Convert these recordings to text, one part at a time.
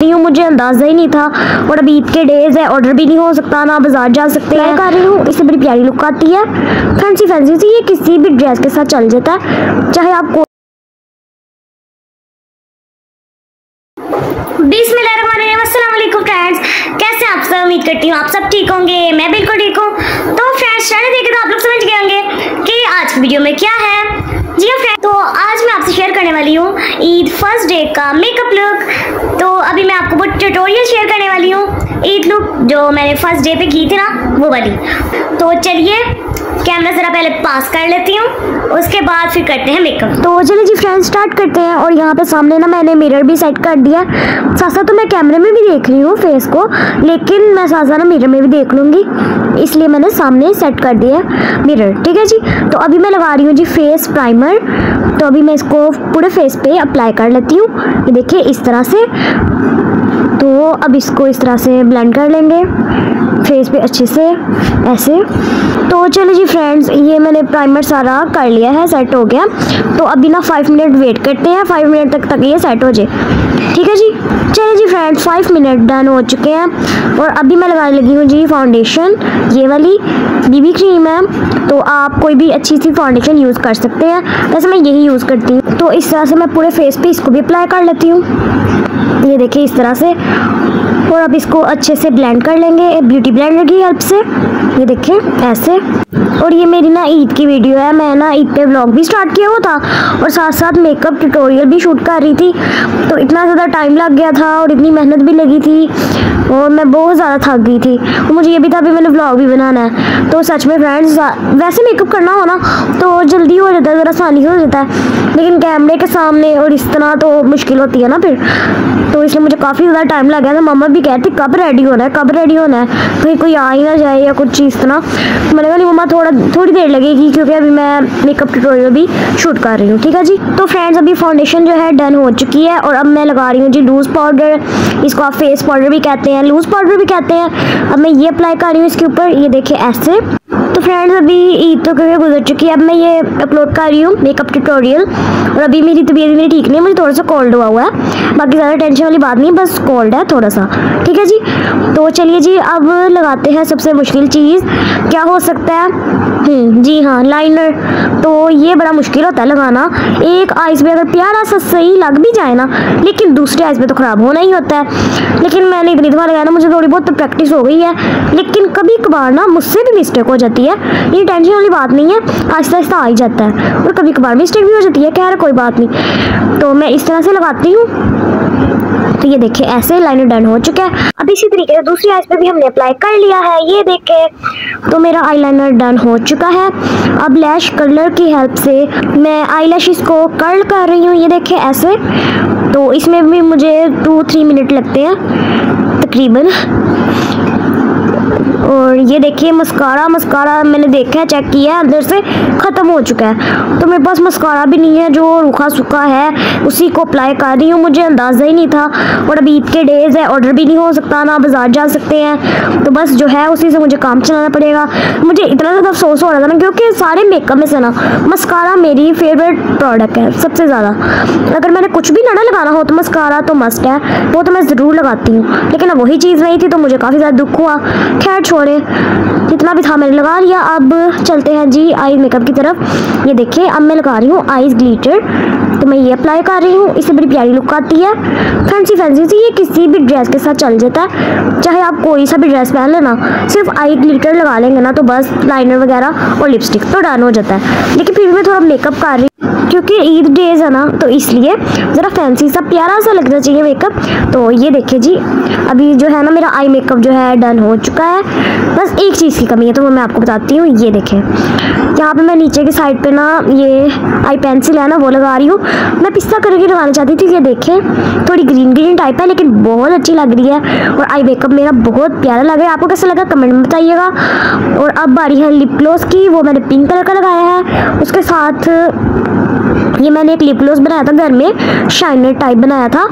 रही हूँ मुझे अंदाज़ा ही नहीं था। और अभी ईद के डेज़ है ऑर्डर भी नहीं हो सकता ना बाज़ार जा सकते हैं। कर रही हूँ। इससे बड़ी प्यारी लुक आती है। फैंसी फैंसी सी ये किसी भी ड्रेस के साथ चल जाता है। चाहे आप को कैसे आप सब? उम्मीद करती हूँ आप सब ठीक होंगे। मैं बिल्कुल ठीक हूँ। तो फ्रेंड्स देखे तो आप लोग समझ गए होंगे कि आज की वीडियो में क्या है। जी हाँ फ्रेंड तो आज मैं आपसे शेयर करने वाली हूँ। ईद फ़र्स्ट डे का मेकअप लुक तो अभी मैं आपको वो ट्यूटोरियल शेयर करने वाली हूँ। ईद लुक जो मैंने फ़र्स्ट डे पे की थी ना, वो वाली। तो चलिए कैमरा ज़रा पहले पास कर लेती हूँ। उसके बाद फिर करते हैं मेकअप तो चलिए जी फ्रेंड्स स्टार्ट करते हैं। और यहाँ पे सामने ना मैंने मिरर भी सेट कर दिया। साथ साथ तो मैं कैमरे में भी देख रही हूँ फेस को, लेकिन मैं साथ साथ ना मिरर में भी देख लूँगी। इसलिए मैंने सामने सेट कर दिया मिरर ठीक है जी? तो अभी मैं लगा रही हूँ जी फेस प्राइमर तो अभी मैं इसको पूरे फेस पे अप्लाई कर लेती हूँ। देखिए, इस तरह से। तो अब इसको इस तरह से ब्लेंड कर लेंगे। फेस पे अच्छे से, ऐसे। तो चलो जी फ्रेंड्स ये मैंने प्राइमर सारा कर लिया है सेट हो गया। तो अभी ना फाइव मिनट वेट करते हैं फाइव मिनट तक तक ये सेट हो जाए। ठीक है जी? चलिए जी फ्रेंड्स फाइव मिनट डन हो चुके हैं। और अभी मैं लगाने लगी हूँ जी फाउंडेशन ये वाली बीबी क्रीम है। तो आप कोई भी अच्छी सी फाउंडेशन यूज़ कर सकते हैं। वैसे मैं यही यूज़ करती हूँ। तो इस तरह से मैं पूरे फेस पे इसको भी अप्लाई कर लेती हूँ। ये देखिए इस तरह से। और अब इसको अच्छे से ब्लेंड कर लेंगे ब्यूटी ब्लेंडर की हेल्प से। ये देखें ऐसे और ये मेरी ना ईद की वीडियो है। मैं ना ईद पे ब्लॉग भी स्टार्ट किया हुआ था और साथ साथ मेकअप ट्यूटोरियल भी शूट कर रही थी। तो इतना ज़्यादा टाइम लग गया था और इतनी मेहनत भी लगी थी और मैं बहुत ज़्यादा थक गई थी। और मुझे ये भी था, अभी मैंने ब्लॉग भी बनाना है। तो सच में फ्रेंड्स वैसे मेकअप करना हो ना तो जल्दी हो जाता है, ज़रा आसानी हो जाता है। लेकिन कैमरे के सामने और इस तरह तो मुश्किल होती है ना फिर। तो इसलिए मुझे काफ़ी ज़्यादा टाइम लग गया था। मम्मा भी कहती, कब रेडी होना है? कब रेडी होना है? कहीं कोई आ ही ना जाए या कुछ चीज़ तो मैंने कहा नहीं मम्मा, थोड़ा, थोड़ी देर लगेगी क्योंकि अभी मैं मेकअप ट्यूटोरियल भी शूट कर रही हूँ, ठीक है जी? तो फ्रेंड्स अभी फाउंडेशन जो है डन हो चुकी है और अब मैं लगा रही हूँ जी लूज़ पाउडर इसको आप फेस पाउडर भी कहते हैं लूज़ पाउडर भी कहते हैं। अब मैं ये अप्लाई कर रही हूँ इसके ऊपर। ये देखिए, ऐसे तो फ्रेंड्स अभी ईद तो क्योंकि गुजर चुकी है। अब मैं ये अपलोड कर रही हूँ मेकअप ट्यूटोरियल और अभी मेरी तबीयत मेरी ठीक नहीं है मुझे थोड़ा सा कोल्ड हुआ हुआ है। बाकी ज़्यादा टेंशन वाली बात नहीं, बस कोल्ड है थोड़ा सा। ठीक है जी? तो चलिए जी, अब लगाते हैं सबसे मुश्किल चीज़। क्या हो सकता है? जी हाँ लाइनर तो ये बड़ा मुश्किल होता है लगाना। एक आइस पे अगर प्यारा सा सही लग भी जाए ना, लेकिन दूसरे आइस पे तो ख़राब होना ही होता है। लेकिन मैंने इतनी दफ़ा लगाया ना, मुझे थोड़ी बहुत तो प्रैक्टिस हो गई है। लेकिन कभी कभार ना, मुझसे भी मिस्टेक हो जाती है। ये टेंशन वाली बात नहीं है आहिस्ता आहिस्ता आ ही जाता है। और कभी कभार मिस्टेक भी हो जाती है कह खैर, कोई बात नहीं। तो मैं इस तरह से लगाती हूँ। तो ये देखिए, ऐसे लाइनर डन हो चुका है। अब इसी तरीके से दूसरी आइज़ पे भी हमने अप्लाई कर लिया है। ये देखे तो मेरा आईलाइनर डन हो चुका है। अब लैश कलर की हेल्प से मैं आई को कर्ल कर रही हूँ। ये देखे ऐसे। तो इसमें भी मुझे टू थ्री मिनट लगते हैं, तकरीबन। और ये देखिए, मस्कारा मस्कारा मैंने देखा है चेक किया है, अंदर से ख़त्म हो चुका है। तो मेरे पास मस्कारा भी नहीं है, जो रूखा सूखा है, उसी को अप्लाई कर रही हूँ, मुझे अंदाज़ा ही नहीं था। और अभी ईद के डेज़ है ऑर्डर भी नहीं हो सकता, ना बाज़ार जा सकते हैं। तो बस जो है, उसी से मुझे काम चलाना पड़ेगा। मुझे इतना ज़्यादा अफसोस हो रहा था ना, क्योंकि सारे मेकअप में से ना, मस्कारा मेरी फेवरेट प्रोडक्ट है, सबसे ज़्यादा। अगर मैंने कुछ भी नड़ा लगाना हो तो मस्कारा तो मस्ट है, वो तो मैं ज़रूर लगाती हूँ। लेकिन वही चीज़ नहीं थी तो मुझे काफ़ी ज़्यादा दुख हुआ। खैर छोड़े जितना भी था मैंने लगा लिया। अब चलते हैं जी आई मेकअप की तरफ़। ये देखिए, अब मैं लगा रही हूँ आईज ग्लीटर तो मैं ये अप्लाई कर रही हूँ, इससे बड़ी प्यारी लुक आती है। फैंसी फैंसी सी ये किसी भी ड्रेस के साथ चल जाता है। चाहे आप कोई सा भी ड्रेस पहन लेना, सिर्फ़ आई ग्लीटर लगा लेंगे ना तो बस लाइनर वगैरह और लिपस्टिक तो डन हो जाता है। लेकिन फिर मैं थोड़ा मेकअप कर रही क्योंकि ईद डेज़ है ना तो इसलिए ज़रा फैंसी सा प्यारा सा लगना चाहिए मेकअप तो ये देखिए जी, अभी जो है ना मेरा आई मेकअप जो है डन हो चुका है। बस एक चीज़ की कमी है तो वो मैं आपको बताती हूँ, ये देखें। यहाँ पे मैं नीचे की साइड पे ना ये आई पेंसिल है ना, वो लगा रही हूँ। मैं पिस्ता करके लगाना चाहती थी ये देखें, थोड़ी ग्रीन ग्रीन टाइप है, लेकिन बहुत अच्छी लग रही है। और आई मेकअप मेरा बहुत प्यारा लग रहा है। आपको कैसा लगा कमेंट में बताइएगा। और अब बारी है लिप ग्लोस की, वो मैंने पिंक कलर का लगाया है। उसके साथ ये मैंने एक लिप ग्लोस बनाया था घर में शाइनर टाइप बनाया था।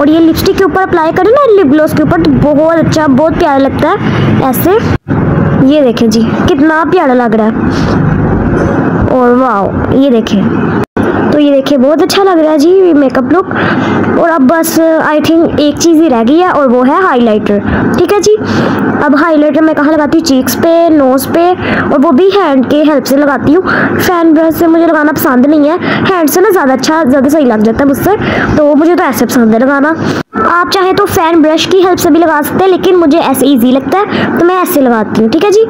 और ये लिपस्टिक के ऊपर अप्लाई करें ना लिप ग्लोस के ऊपर तो बहुत अच्छा बहुत प्यारा लगता है, ऐसे। ये देखें जी, कितना प्यारा लग रहा है। और वाह ये देखें। तो ये देखिए, बहुत अच्छा लग रहा है जी मेकअप लुक और अब बस आई थिंक एक चीज़ ही रह गई है और वो है हाइलाइटर ठीक है जी? अब हाइलाइटर मैं कहाँ लगाती हूँ? चीक्स पे नोज़ पे और वो भी हैंड के हेल्प से लगाती हूँ। फ़ैन ब्रश से मुझे लगाना पसंद नहीं है। हैंड से ना ज़्यादा अच्छा ज़्यादा सही लग जाता है मुझसे। तो मुझे तो ऐसे पसंद है लगाना। आप चाहे तो फ़ैन ब्रश की हेल्प से भी लगा सकते हैं, लेकिन मुझे ऐसे इजी लगता है तो मैं ऐसे लगाती हूँ। ठीक है जी?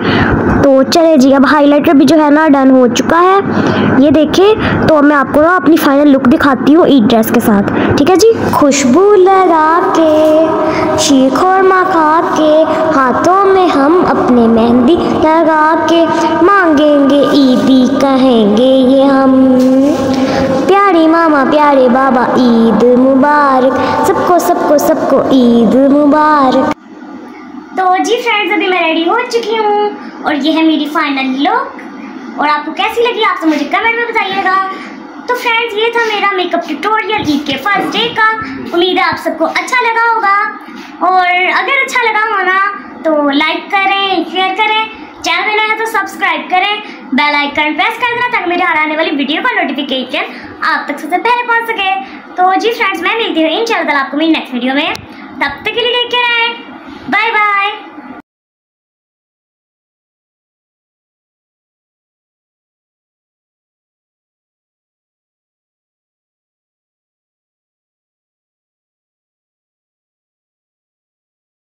तो चले जी, अब हाइलाइटर भी जो है ना डन हो चुका है। ये देखें तो मैं आपको ना अपनी फाइनल लुक दिखाती हूँ ईद ड्रेस के साथ। ठीक है जी? खुशबू लगा के, शीर खोरमा खा के, हाथों में हम अपने मेहंदी लगा के मांगेंगे, ईदी कहेंगे ये हम। प्यारे मामा, प्यारे बाबा, ईद मुबारक, सबको सबको सबको ईद मुबारक। तो जी फ्रेंड्स अभी मैं रेडी हो चुकी हूँ और ये है मेरी फाइनल लुक और आपको कैसी लगी? आप तो मुझे कमेंट में बताइएगा। ये था मेरा मेकअप ट्यूटोरियल ईद के फ़र्स्ट डे का। उम्मीद है आप सबको अच्छा लगा होगा। और अगर अच्छा लगा हो ना तो लाइक करें शेयर करें। चैनल में है तो सब्सक्राइब करें। बेल आइकन प्रेस कर देना ताकि मेरे आने वाली वीडियो का नोटिफिकेशन आप तक सबसे पहले पहुँच सके। तो जी फ्रेंड्स मैं मिलती हूँ इन आपको मेरी नेक्स्ट वीडियो में। तब तक के लिए लेकर आए।